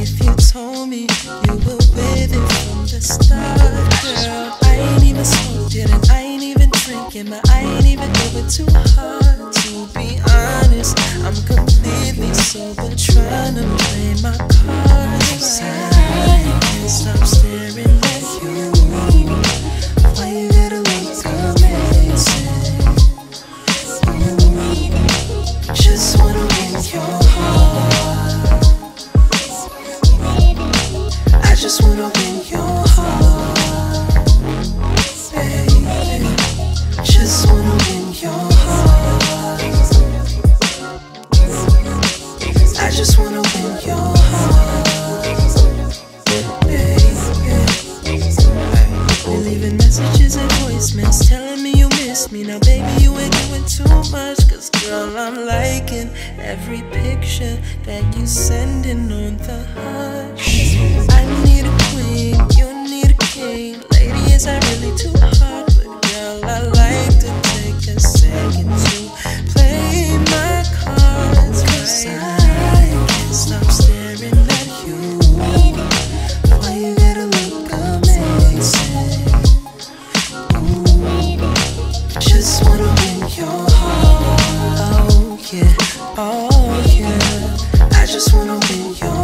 if you told me you were with it from the start, girl. I ain't even and I ain't even drinking, but I ain't even going too hard. To be honest, I'm completely sober, trying to play my cards just wanna win your heart. Baby. Just wanna win your heart. I just wanna win your heart. Baby. You're leaving messages and voicemails telling me you miss me. Now, baby, you ain't doing too much. Cause, girl, I'm liking every picture that you sending on the high. is I really too hard? But girl, I like to take a second to play my. I can't stop staring at you you gotta look amazing Ooh, just wanna win your heart Oh yeah, oh yeah I just wanna win your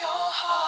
your heart.